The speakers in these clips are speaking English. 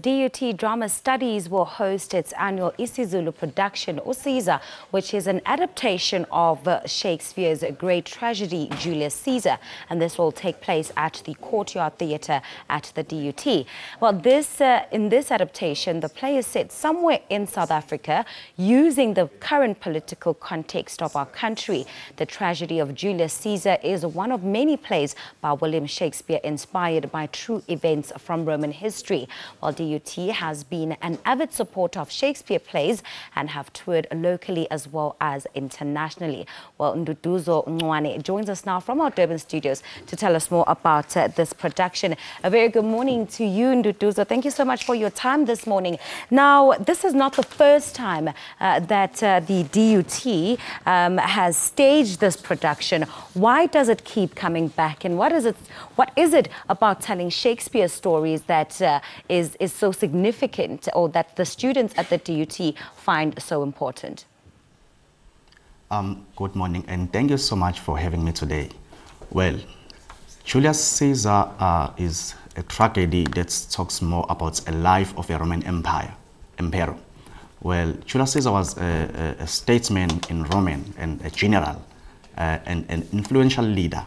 DUT Drama Studies will host its annual isiZulu production, Usiza, which is an adaptation of Shakespeare's great tragedy, Julius Caesar. And this will take place at the Courtyard Theatre at the DUT. Well, this, uh, in this adaptation, the play is set somewhere in South Africa using the current political context of our country. The tragedy of Julius Caesar is one of many plays by William Shakespeare inspired by true events from Roman history. While DUT has been an avid supporter of Shakespeare plays and have toured locally as well as internationally. Well, Nduduzo Ncwane joins us now from our Durban studios to tell us more about uh, this production. A very good morning to you, Nduduzo. Thank you so much for your time this morning. Now, this is not the first time uh, that uh, the DUT um, has staged this production. Why does it keep coming back, and what is it? What is it about telling Shakespeare stories that uh, is is so significant, or that the students at the DUT find so important? Um, good morning, and thank you so much for having me today. Well, Julius Caesar uh, is a tragedy that talks more about a life of a Roman Empire, emperor. Well, Julius Caesar was a, a, a statesman in Roman and a general uh, and an influential leader.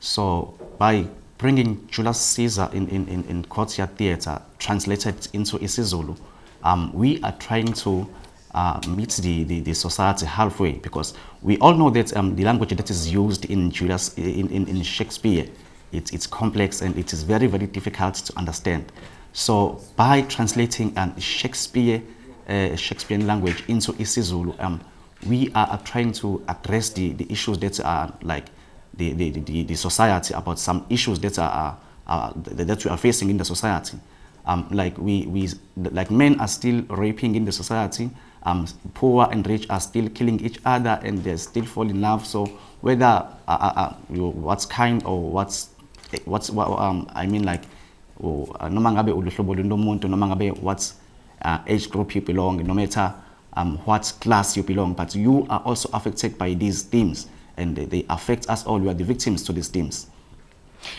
So by bringing Julius Caesar in, in, in, in courtyard theatre, translated into isiZulu, um, we are trying to uh, meet the, the, the, society halfway because we all know that um, the language that is used in Julius in, in, in Shakespeare it, it's complex and it is very very difficult to understand. So by translating um, Shakespeare uh, Shakespearean language into isiZulu, um, we are, are, trying to address the, the issues that are like the, the, the, the society about some issues that are, are, that we are facing in the society. Um, like we, we like men are still raping in the society um, poor and rich are still killing each other and they still fall in love. So whether uh, uh, uh, you, what's kind or what's what's what, um, I mean like noma ngabe uluhlobo lomuntu age group you belong no matter um, what class you belong but you are also affected by these themes and they, affect us all we are the victims to these themes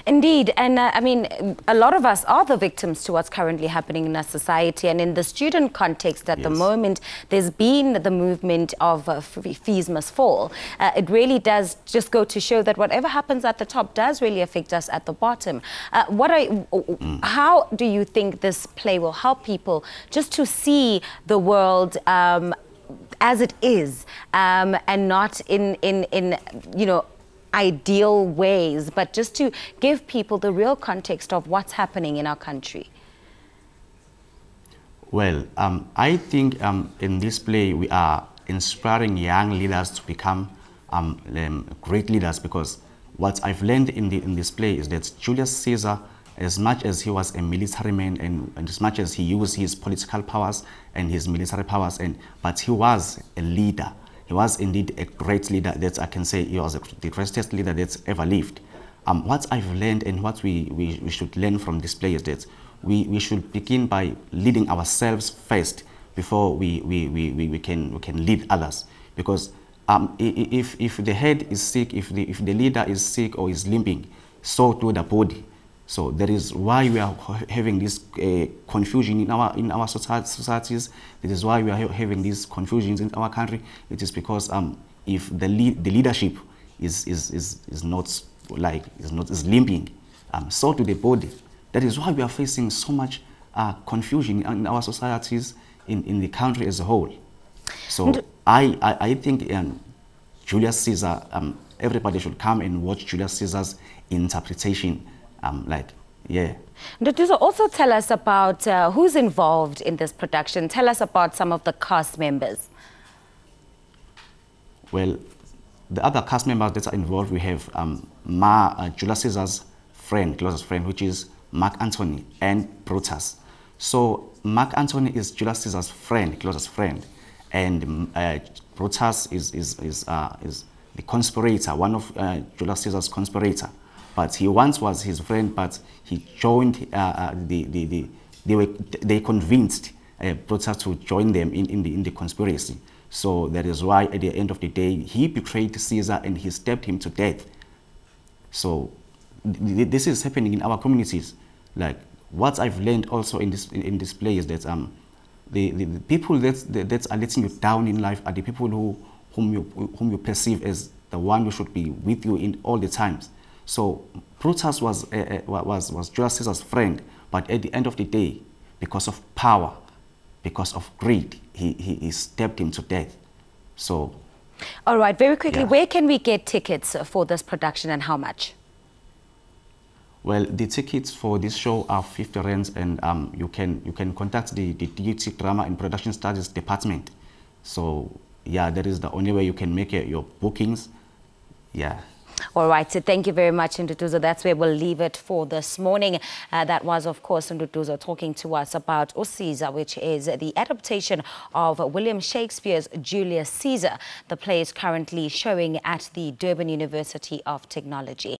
Indeed, and uh, I mean, a lot of us are the victims to what's currently happening in our society. And in the student context at yes. the moment, there's been the movement of uh, fees must fall. Uh, it really does just go to show that whatever happens at the top does really affect us at the bottom. Uh, what I, mm. How do you think this play will help people just to see the world um, as it is um, and not in, in, in, you know, ideal ways, but just to give people the real context of what's happening in our country? Well, um, I think um, in this play we are inspiring young leaders to become um, um, great leaders because what I've learned in, the, in this play is that Julius Caesar, as much as he was a military man and, and as much as he used his political powers and his military powers, and, but he was a leader. He was indeed a great leader that I can say he was the greatest leader that's ever lived. Um, what I've learned and what we, we, we should learn from this play is that we, we should begin by leading ourselves first before we, we, we, we, can, we can lead others. Because um, if, if the head is sick, if the, if the leader is sick or is limping, so too the body. So that is why we are having this uh, confusion in our in our societies. That is why we are having these confusions in our country. It is because um, if the lead, the leadership is, is, is, is not like is not is limping, um, so to the body. That is why we are facing so much uh, confusion in our societies, in, in the country as a whole. So I, I, I think um, Julius Caesar, um, everybody should come and watch Julius Caesar's interpretation um, like, yeah. Nduduzo, also tell us about uh, who's involved in this production. Tell us about some of the cast members. Well, the other cast members that are involved, we have um, Ma, uh, Julius Caesar's friend, closest friend, which is Mark Antony and Brutus. So Mark Antony is Julius Caesar's friend, closest friend, and uh, Brutus is, is, is, uh, is the conspirator, one of uh, Julius Caesar's conspirator. But he once was his friend, but he joined, uh, uh, the, the, the, they, were, they convinced uh, to join them in, in, the, in the conspiracy. So that is why at the end of the day, he betrayed Caesar and he stabbed him to death. So th this is happening in our communities. Like what I've learned also in this in, in this play is that um, the, the, the people that, that are letting you down in life are the people who whom you whom you perceive as the one who should be with you in all the times. So Brutus was uh, was was Julius Caesar's friend, but at the end of the day, because of power, because of greed, he, he, he stabbed him to death. So. All right, very quickly, yeah. where can we get tickets for this production and how much? Well, the tickets for this show are 50 rands and um, you, can, you can contact the, the DUT Drama and Production Studies Department. So, yeah, that is the only way you can make your bookings. Yeah. All right, so thank you very much, Nduduzo. That's where we'll leave it for this morning. Uh, that was, of course, Nduduzo talking to us about Usiza, which is the adaptation of William Shakespeare's Julius Caesar. The play is currently showing at the Durban University of Technology.